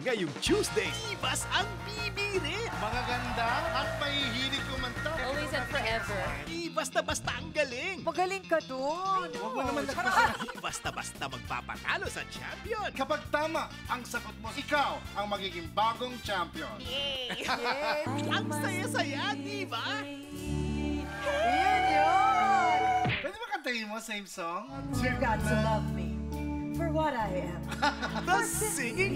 Ngayong Tuesday, ibas ang bibiri. Magaganda at mahihilig kumanta. Always and forever. Ibasta-basta ang galing. Magaling ka doon! Huwag mo naman nagpasa. Ibasta-basta magpapatalo sa champion. Kapag tama ang sagot mo, ikaw ang magiging bagong champion. Yay! Yes. Ang saya-saya, di ba? Yun yun. Pwede ba kantahin mo same song? You got to love me for what I am. The Singing